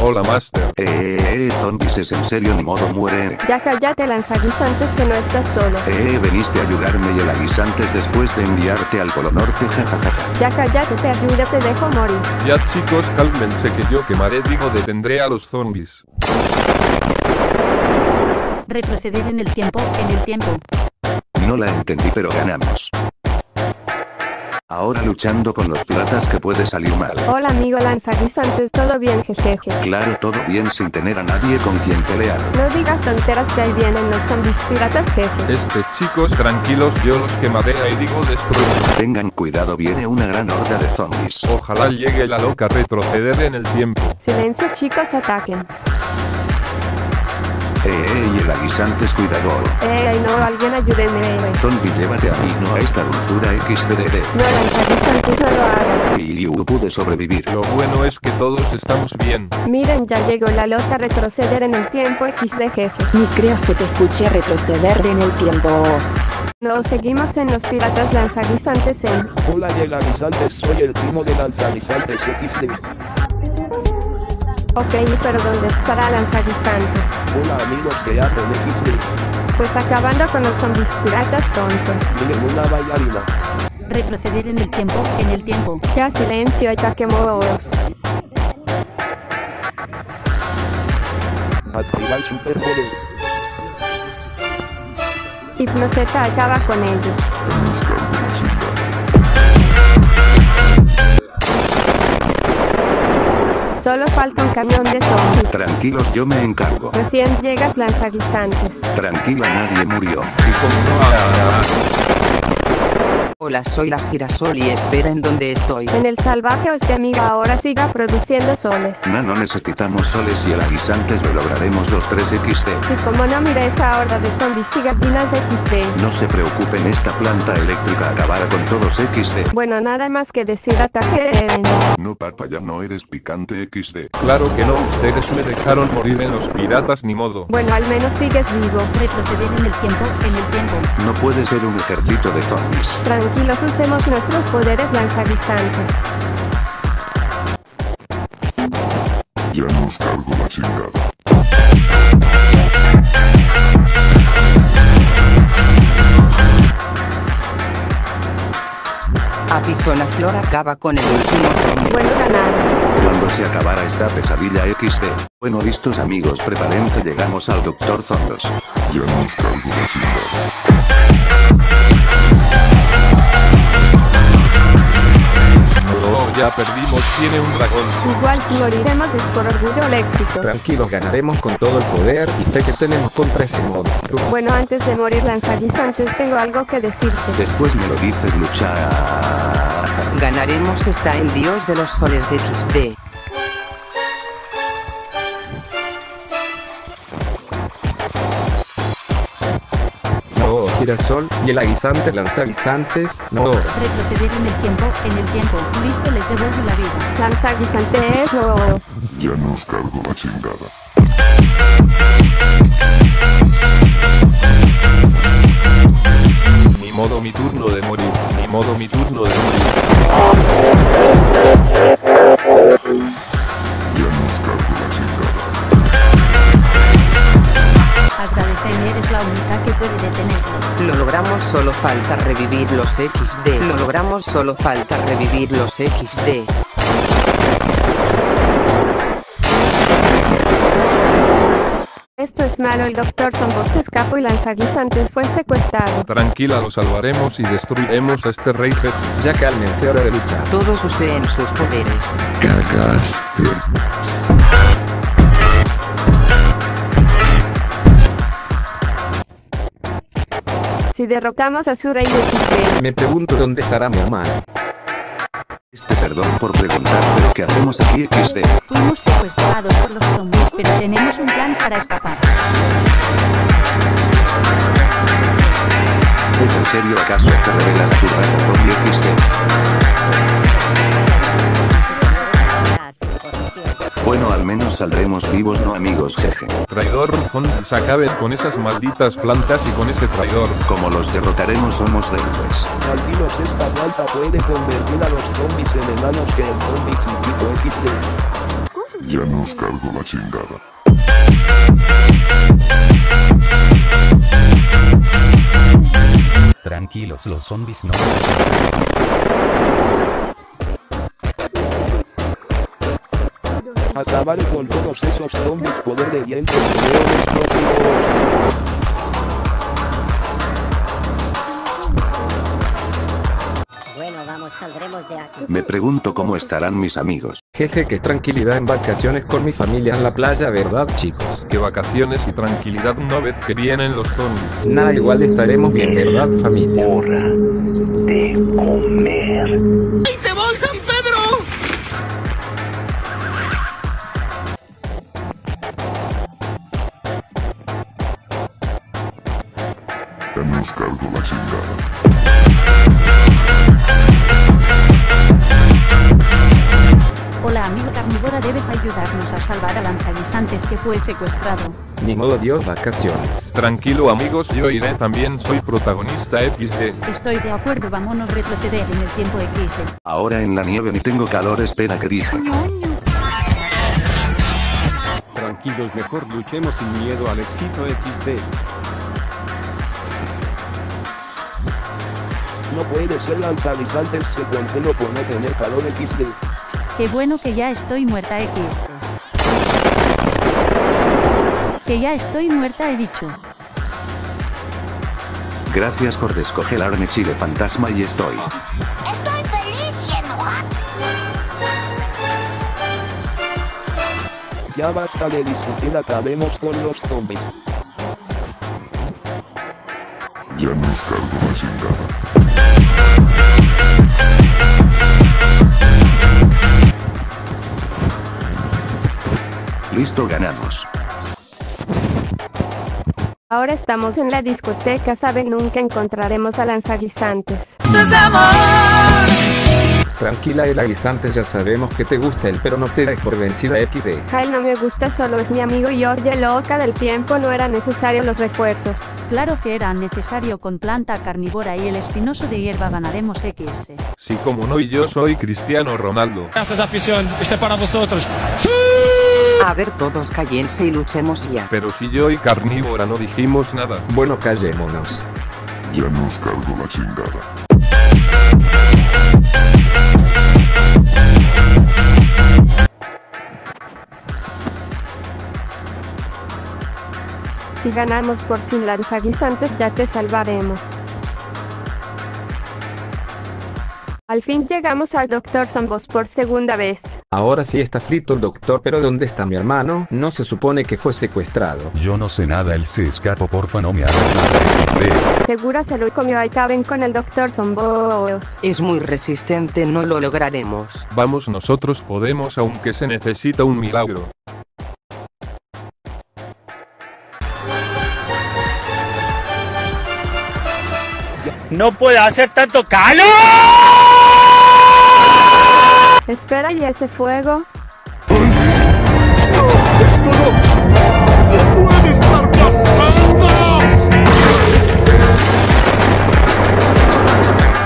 Hola, Master. Eh, eh, eh, zombies es en serio ni modo muere. Ya cállate lanzaguisantes que no estás solo. Eh, eh, veniste a ayudarme y el aguisantes después de enviarte al Polo Norte, jajajaja. Ya cállate, te ayudo, te dejo morir. Ya chicos, cálmense que yo quemaré, digo, detendré a los zombies. Retroceder en el tiempo, en el tiempo. No la entendí pero ganamos. Ahora luchando con los piratas que puede salir mal. Hola amigo lanzaguisantes, ¿todo bien jejeje? Claro, todo bien sin tener a nadie con quien pelear. No digas tonteras que ahí vienen los zombies piratas jeje. Este chicos, tranquilos, yo los quemaré ahí digo destruir. Tengan cuidado, viene una gran horda de zombies. Ojalá llegue la loca retroceder en el tiempo. Silencio chicos, ataquen. Eh, eh, y el aguisantes cuidado. Eh, ay, no, alguien ayúdenme. eh. Zombie, llévate a mí, no a esta dulzura XDD. No lanzaguisantes, no lo hagas. Filiu pude sobrevivir. Lo bueno es que todos estamos bien. Miren, ya llegó la loca a retroceder en el tiempo XD jeje. Ni creas que te escuché retroceder en el tiempo. Nos seguimos en los piratas lanzaguisantes en... Hola Lanzantes, soy el primo de Lanzantes XD. Ok, pero ¿dónde estará lanzaguisantes? Hola amigos de Aten XD. Pues acabando con los zombies piratas tonto. Miren una bailarina. Retroceder en el tiempo, en el tiempo. Ya silencio, ya quemó oros. Activa el superpoder. Hipnoceta acaba con ellos. Solo falta un camión de zombies. Tranquilos, yo me encargo. Recién llegas lanzaguisantes. Tranquila, nadie murió. Y como no ah, Hola, soy la girasol y espera en donde estoy. En el salvaje este amigo ahora siga produciendo soles. No, no necesitamos soles y el aguisantes lo lograremos los 3 XD. Y como no mire esa horda de zombies y gallinas XD. No se preocupen, esta planta eléctrica acabará con todos XD. Bueno, nada más que decir ataque de No papaya no eres picante XD. Claro que no, ustedes me dejaron morir en los piratas ni modo. Bueno, al menos sigues vivo. Retroceder en el tiempo, en el tiempo. No puede ser un ejército de zombies. Tranquilos, usemos nuestros poderes lanzaguisantes. Ya nos cargo la chingada. Apisona Flor acaba con el último zombie. Bueno, ganamos. Cuando se acabara esta pesadilla XD. Bueno, listos amigos, prepárense, llegamos al Doctor Zombies. Ya nos cargo la chingada. Ya perdimos, tiene un dragón. Igual si moriremos es por orgullo o éxito. Tranquilos, ganaremos con todo el poder y fe que tenemos contra ese monstruo. Bueno, antes de morir lanzaguisantes tengo algo que decirte. Después me lo dices luchar. Ganaremos está el dios de los soles XD. Girasol y el aguisante lanza guisantes. No, Retroceder en el tiempo, en el tiempo. Listo, les devuelvo la vida. Lanzaguisantes o... Ya nos cargo la chingada. Ni modo mi turno de morir. Ni modo mi turno de morir. Solo falta revivir los XD. Lo logramos, solo falta revivir los XD. Esto es malo, el doctor Zombos escapó y lanzaguisantes fue secuestrado. Tranquila, lo salvaremos y destruiremos a este rey jefe. ya cálmense, hora de luchar. Todos useen sus poderes. Cagaste. Si derrotamos a su rey XD, Me pregunto dónde estará mi hermano. Este perdón por preguntar, pero ¿qué hacemos aquí XD? Fuimos secuestrados por los zombies, pero tenemos un plan para escapar. ¿Es en serio acaso te revelas tu raza zombie XD? Bueno, al menos saldremos vivos, no amigos, jeje. Traidor, zombies, acabe con esas malditas plantas y con ese traidor. Como los derrotaremos somos héroes. Malditos esta planta puede convertir a los zombies en enanos que el zombie chiquito XD. Ya nos cargo la chingada. Tranquilos, los zombies no. Acabar con todos esos zombies poder de viento. Bueno, vamos, saldremos de aquí. Me pregunto cómo estarán mis amigos. Jeje, qué tranquilidad en vacaciones con mi familia en la playa, ¿verdad, chicos? Que vacaciones y tranquilidad no ves que vienen los zombies. Nada, igual estaremos bien, ¿verdad, familia? de comer. Ya nos cargo la chingada. Hola amigo carnívora, debes ayudarnos a salvar a Lanzaguisantes que fue secuestrado. Ni modo, Dios, vacaciones. Tranquilo amigos, yo iré también soy protagonista XD. Estoy de acuerdo, vámonos retroceder en el tiempo X. Ahora en la nieve ni tengo calor, espera que dije. Tranquilos, mejor luchemos sin miedo al éxito XD. No puede ser lanzaguisantes se congeló por no tener calor XD. Qué bueno que ya estoy muerta X. Que ya estoy muerta he dicho. Gracias por descongelarme Chile Fantasma y estoy. Estoy feliz y enojado. Ya basta de discutir, acabemos con los zombies. Ya nos cargo la chingada. Ganamos. Ahora estamos en la discoteca, saben, nunca encontraremos a lanzaguisantes. Tranquila, el aguisante, ya sabemos que te gusta él, pero no te des por vencida, XD. Kyle no me gusta, solo es mi amigo y oye loca del tiempo, no eran necesarios los refuerzos. Claro que era necesario con planta carnívora y el espinoso de hierba ganaremos X. Sí como no y yo soy Cristiano Ronaldo. Gracias afición, este para vosotros. A ver, todos cállense y luchemos ya. Pero si yo y carnívora no dijimos nada. Bueno, callémonos. Ya nos cargo la chingada. Si ganamos por fin lanzaguisantes ya te salvaremos. Al fin llegamos al Dr. Zombos por segunda vez. Ahora sí está frito el doctor, pero ¿dónde está mi hermano? No se supone que fue secuestrado. Yo no sé nada, él se escapó, porfa, no me hagas. Seguro se lo comió y caben con el Dr. Zombos. Es muy resistente, no lo lograremos. Vamos nosotros podemos aunque se necesita un milagro. No puede hacer tanto calor. Espera y ese fuego.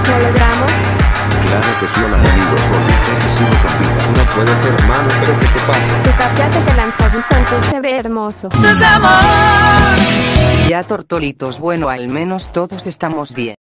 ¿Lo logramos? Claro que sí, amigos, volviste y sigo. No puede ser hermano, pero ¿qué te pasa? Tu que se ve hermoso. Ya tortolitos, bueno, al menos todos estamos bien.